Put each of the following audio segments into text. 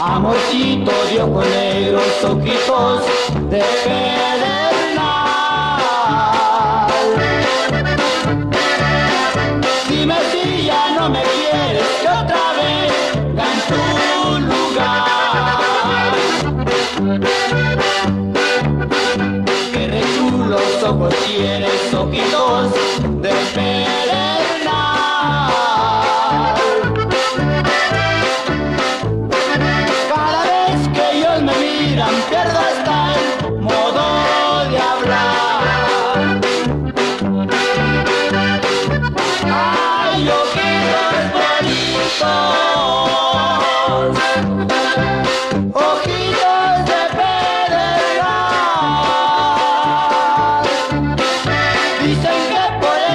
Amorcito de ojos negros, ojitos de ojos tienes ojitos de pelenar. Cada vez que ellos me miran pierdo hasta el modo de hablar. Ay, ojitos bonitos. Oh,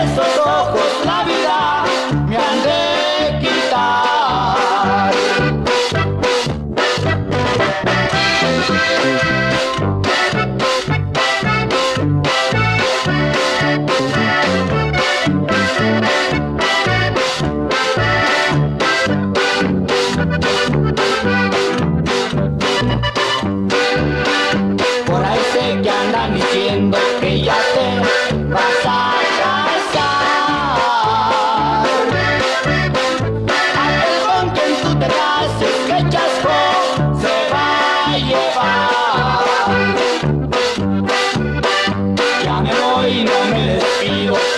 So. ojos.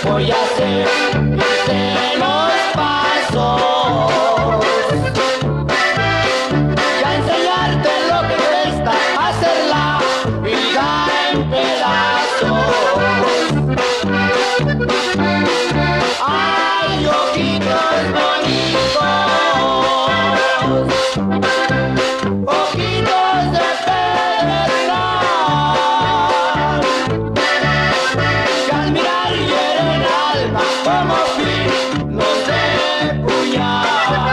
voy a hacer de los pasos y a enseñarte lo que cuesta hacer la vida en pedazos. Hay ojitos bonitos, ojitos de pedazos. al mirar alma, como fin, no se.